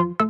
you